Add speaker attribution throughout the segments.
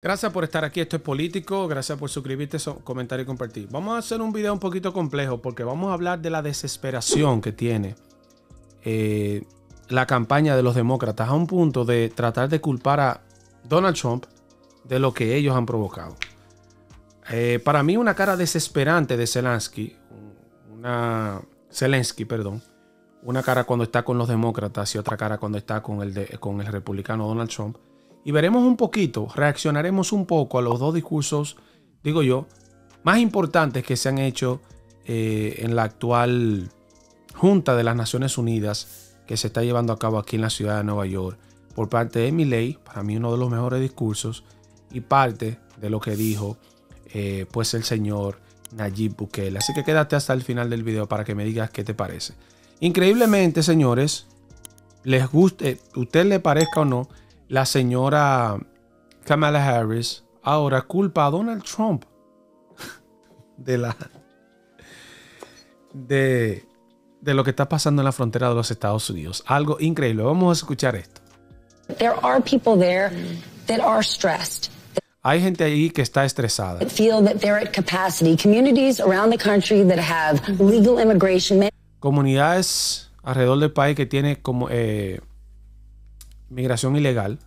Speaker 1: Gracias por estar aquí, esto es Político, gracias por suscribirte, comentar y compartir. Vamos a hacer un video un poquito complejo porque vamos a hablar de la desesperación que tiene eh, la campaña de los demócratas a un punto de tratar de culpar a Donald Trump de lo que ellos han provocado. Eh, para mí una cara desesperante de Zelensky, una Zelensky, perdón, una cara cuando está con los demócratas y otra cara cuando está con el, con el republicano Donald Trump y veremos un poquito, reaccionaremos un poco a los dos discursos, digo yo, más importantes que se han hecho eh, en la actual Junta de las Naciones Unidas que se está llevando a cabo aquí en la ciudad de Nueva York por parte de Milley, para mí uno de los mejores discursos y parte de lo que dijo eh, pues el señor Nayib Bukele. Así que quédate hasta el final del video para que me digas qué te parece. Increíblemente, señores, les guste, usted le parezca o no, la señora Kamala Harris ahora culpa a Donald Trump de la de, de lo que está pasando en la frontera de los Estados Unidos. Algo increíble. Vamos a escuchar esto.
Speaker 2: There are people there that are stressed.
Speaker 1: Hay gente ahí que está estresada.
Speaker 2: Feel that they're at capacity. Communities around the country that have legal immigration.
Speaker 1: Comunidades alrededor del país que tiene como eh, migración ilegal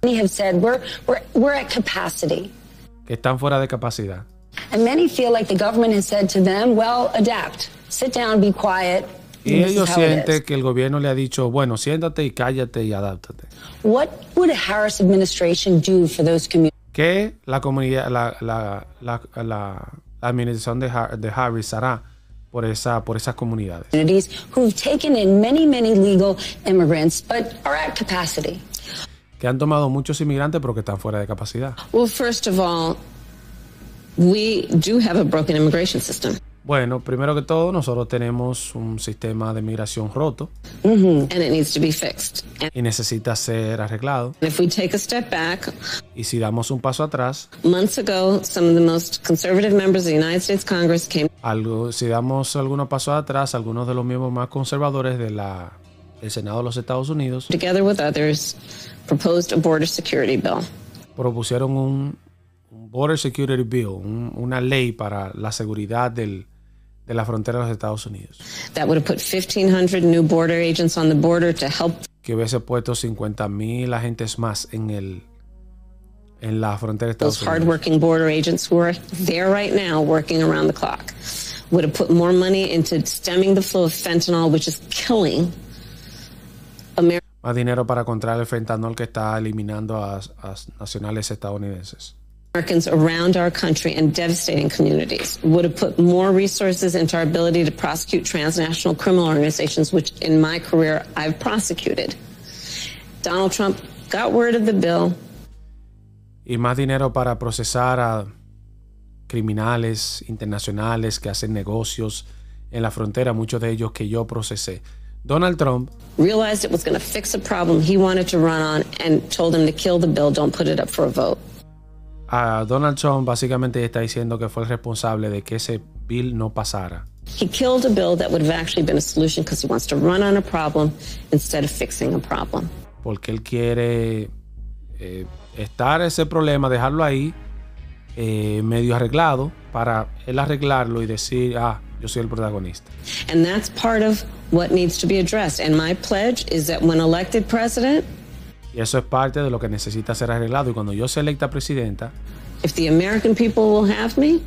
Speaker 1: que están fuera de capacidad.
Speaker 2: And many feel like the government has said to them, well, adapt, sit down, be quiet.
Speaker 1: Y ellos sienten que el gobierno le ha dicho, bueno, siéntate y cállate y adáptate.
Speaker 2: What would a Harris administration do for those communities?
Speaker 1: ¿Qué la comunidad, la, la, la, la administración de, de Harris hará por, esa, por esas comunidades? Que han tomado muchos inmigrantes pero que están fuera de capacidad.
Speaker 3: Well, first of all, we do have a broken immigration system.
Speaker 1: Bueno, primero que todo, nosotros tenemos un sistema de migración roto.
Speaker 3: Mm -hmm. And it needs to be fixed.
Speaker 1: Y necesita ser arreglado.
Speaker 3: And if we take a step back,
Speaker 1: y si damos un paso atrás,
Speaker 3: months ago, some of the most conservative members of the United States Congress came.
Speaker 1: Algo, si damos algunos pasos atrás, algunos de los miembros más conservadores de la el Senado de los Estados Unidos
Speaker 3: together with others proposed a border security bill.
Speaker 1: propusieron un, un border security bill, un, una ley para la seguridad del, de la frontera de los Estados Unidos.
Speaker 3: That would have put 1500 new border agents on the border to help
Speaker 1: que hubiese puesto 50,000 agentes más en el en la frontera de Estados
Speaker 3: Those hardworking border agents who are there right now working around the clock would have put more money into stemming the flow of fentanyl, which is killing
Speaker 1: más dinero para controlar el fentanol que está eliminando a, a nacionales estadounidenses.
Speaker 3: Americans around our country and devastating communities would have put more resources into our ability to prosecute transnational criminal organizations, which in my career I've prosecuted. Donald Trump got word of the bill.
Speaker 1: Y más dinero para procesar a criminales internacionales que hacen negocios en la frontera, muchos de ellos que yo procesé. Donald Trump
Speaker 3: realized it was going to fix a problem he wanted to run on and told him to kill the bill, don't put it up for a vote.
Speaker 1: A Donald Trump básicamente está diciendo que fue el responsable de que ese bill no pasara.
Speaker 3: He killed a bill that would have actually been a solution because he wants to run on a problem instead of fixing a problem.
Speaker 1: Porque él quiere eh, estar ese problema, dejarlo ahí eh, medio arreglado para él arreglarlo y decir, ah, yo soy el protagonista.
Speaker 3: And that's part of what needs to be addressed. And my pledge is that when elected president,
Speaker 1: y eso es parte de lo que necesita ser arreglado. Y cuando yo sea electa presidenta,
Speaker 3: if the American people will have me,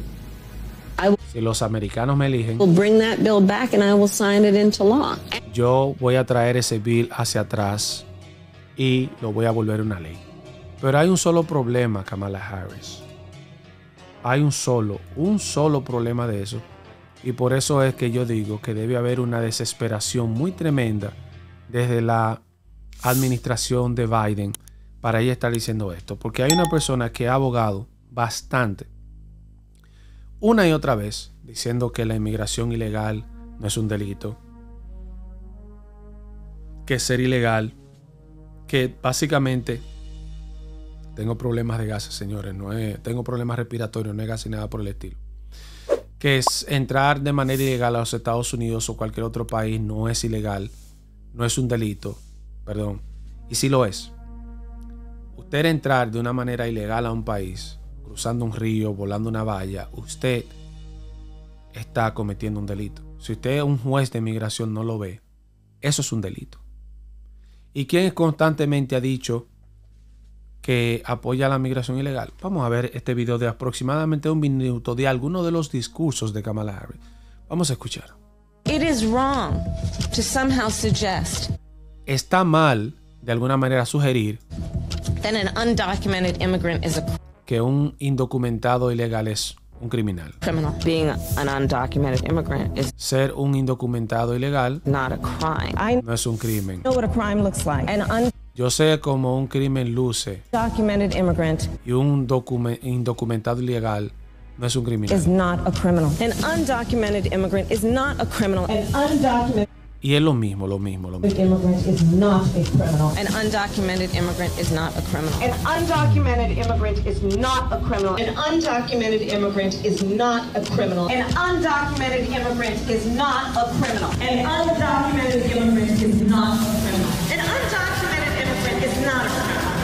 Speaker 3: I will,
Speaker 1: si los americanos me eligen,
Speaker 3: will bring that bill back and I will sign it into law.
Speaker 1: Yo voy a traer ese bill hacia atrás y lo voy a volver una ley. Pero hay un solo problema, Kamala Harris. Hay un solo, un solo problema de eso y por eso es que yo digo que debe haber una desesperación muy tremenda desde la administración de Biden para ella estar diciendo esto. Porque hay una persona que ha abogado bastante, una y otra vez, diciendo que la inmigración ilegal no es un delito, que ser ilegal, que básicamente tengo problemas de gases, señores, no tengo problemas respiratorios, no es gas ni nada por el estilo que es entrar de manera ilegal a los Estados Unidos o cualquier otro país no es ilegal, no es un delito, perdón, y sí lo es. Usted entrar de una manera ilegal a un país cruzando un río, volando una valla, usted está cometiendo un delito. Si usted un juez de migración no lo ve, eso es un delito. ¿Y quién constantemente ha dicho que apoya la migración ilegal? Vamos a ver este video de aproximadamente un minuto de algunos de los discursos de Kamala Harris. Vamos a escuchar.
Speaker 3: It is wrong to somehow suggest
Speaker 1: Está mal, de alguna manera, sugerir
Speaker 3: that an undocumented immigrant is a
Speaker 1: que un indocumentado ilegal es un criminal.
Speaker 3: criminal. Being an undocumented immigrant is
Speaker 1: Ser un indocumentado ilegal
Speaker 3: not a crime.
Speaker 4: I
Speaker 1: no es un crimen.
Speaker 4: know what a crime looks like. An
Speaker 1: Yo sé cómo un crimen luce
Speaker 4: undocumented immigrant
Speaker 1: y un docume- indocumentado ilegal no es un
Speaker 4: is
Speaker 1: criminal.
Speaker 4: not a criminal.
Speaker 3: An undocumented immigrant is not a criminal.
Speaker 4: An undocumented
Speaker 1: Y es lo mismo, lo mismo, lo mismo.
Speaker 4: immigrant is not a criminal.
Speaker 3: An undocumented immigrant is not a criminal.
Speaker 5: An undocumented immigrant is not a criminal. An undocumented immigrant is not a criminal. An undocumented immigrant is not a criminal. An undocumented immigrant is not a criminal.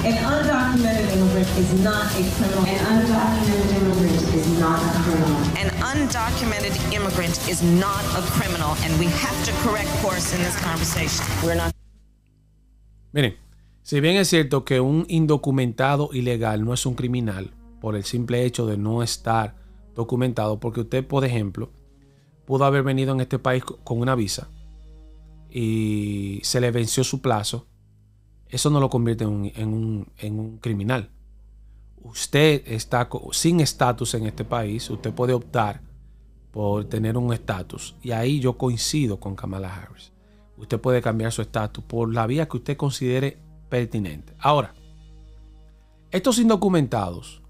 Speaker 5: An undocumented immigrant is not a criminal.
Speaker 4: An undocumented immigrant is not a criminal.
Speaker 5: An undocumented immigrant is not a criminal,
Speaker 3: and we have to correct course in this conversation. We're not.
Speaker 1: Miren, si bien es cierto que un indocumentado ilegal no es un criminal por el simple hecho de no estar documentado, porque usted, por ejemplo, pudo haber venido en este país co- con una visa y se le venció su plazo, eso no lo convierte en un, en un- en un criminal. Usted está sin estatus en este país, usted puede optar por tener un estatus. Y ahí yo coincido con Kamala Harris. Usted puede cambiar su estatus por la vía que usted considere pertinente. Ahora, estos indocumentados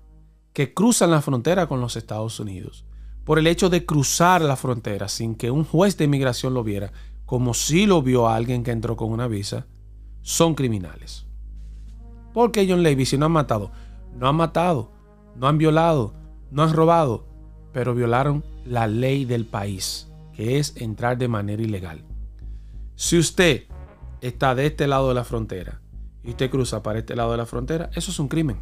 Speaker 1: que cruzan la frontera con los Estados Unidos, por el hecho de cruzar la frontera sin que un juez de inmigración lo viera, como si lo vio a alguien que entró con una visa, son criminales. Porque John Levy, si no han matado, no han matado, no han violado, no han robado, pero violaron la ley del país, que es entrar de manera ilegal. Si usted está de este lado de la frontera y usted cruza para este lado de la frontera, eso es un crimen.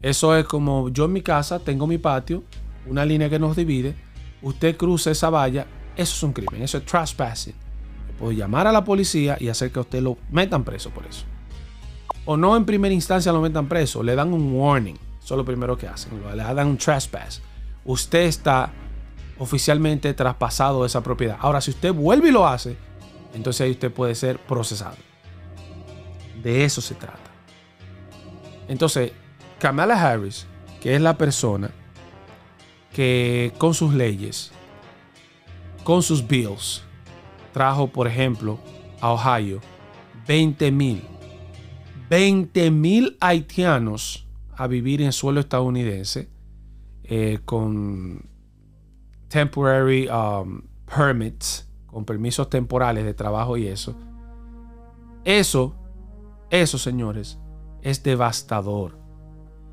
Speaker 1: Eso es como yo en mi casa tengo mi patio, una línea que nos divide, usted cruza esa valla, eso es un crimen, eso es trespassing. Puedo llamar a la policía y hacer que usted lo metan preso por eso. O no en primera instancia lo metan preso, le dan un warning. Eso es lo primero que hacen, le dan un trespass. Usted está oficialmente traspasado esa propiedad. Ahora, si usted vuelve y lo hace, entonces ahí usted puede ser procesado. De eso se trata. Entonces, Kamala Harris, que es la persona que con sus leyes, con sus bills, trajo, por ejemplo, a Ohio 20 mil, 20 mil haitianos a vivir en suelo estadounidense eh, con temporary um, permits, con permisos temporales de trabajo y eso. Eso, eso, señores, es devastador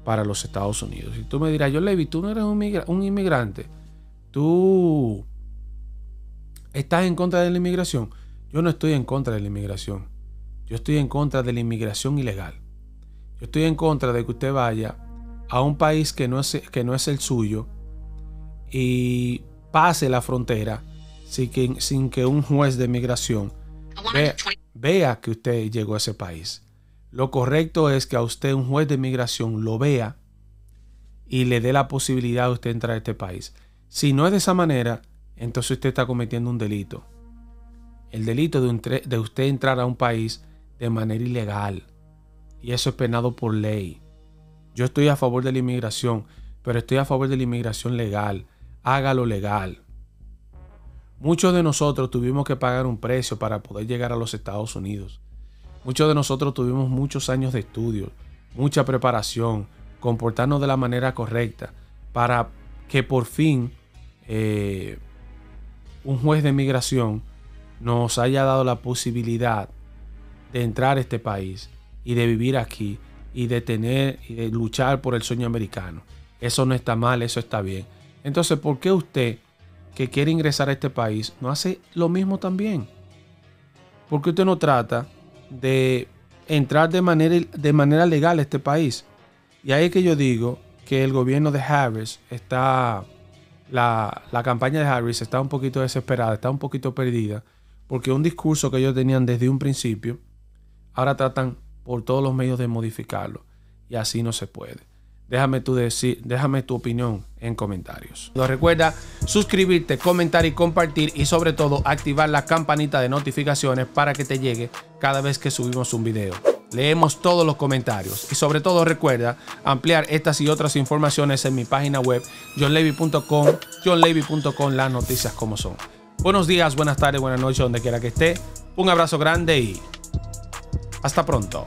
Speaker 1: para los Estados Unidos. Y tú me dirás, yo Levi, tú no eres un, un inmigrante. Tú estás en contra de la inmigración. Yo no estoy en contra de la inmigración. Yo estoy en contra de la inmigración ilegal. Yo estoy en contra de que usted vaya a un país que no es, que no es el suyo y pase la frontera sin que, sin que un juez de migración vea, vea que usted llegó a ese país. Lo correcto es que a usted un juez de migración lo vea y le dé la posibilidad de usted entrar a este país. Si no es de esa manera, entonces usted está cometiendo un delito. El delito de, usted entrar a un país de manera ilegal. Y eso es penado por ley. Yo estoy a favor de la inmigración, pero estoy a favor de la inmigración legal. Hágalo legal. Muchos de nosotros tuvimos que pagar un precio para poder llegar a los Estados Unidos. Muchos de nosotros tuvimos muchos años de estudio, mucha preparación, comportarnos de la manera correcta para que por fin eh, un juez de migración nos haya dado la posibilidad de entrar a este país y de vivir aquí y de tener y de luchar por el sueño americano. Eso no está mal, eso está bien. Entonces, ¿por qué usted que quiere ingresar a este país no hace lo mismo también? ¿Por qué usted no trata de entrar de manera, de manera legal a este país? Y ahí es que yo digo que el gobierno de Harris está, la, la campaña de Harris está un poquito desesperada, está un poquito perdida, porque un discurso que ellos tenían desde un principio, ahora tratan por todos los medios de modificarlo, y así no se puede. Déjame tu, decir, déjame tu opinión en comentarios. Recuerda suscribirte, comentar y compartir y sobre todo activar la campanita de notificaciones para que te llegue cada vez que subimos un video. Leemos todos los comentarios y sobre todo recuerda ampliar estas y otras informaciones en mi página web johnlevy.com, johnlevy.com, las noticias como son. Buenos días, buenas tardes, buenas noches, donde quiera que esté. Un abrazo grande y hasta pronto.